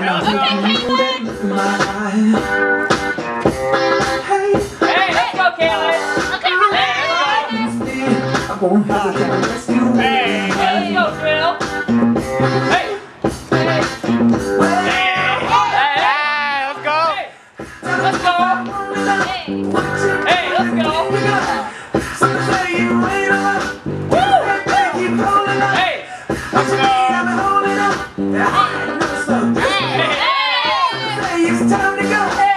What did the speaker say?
And I think you smile. Hey, hey, let's go, Kayla. Okay, let's go. I won't hesitate to let's go, let's go! Let's go! Let's go! to go.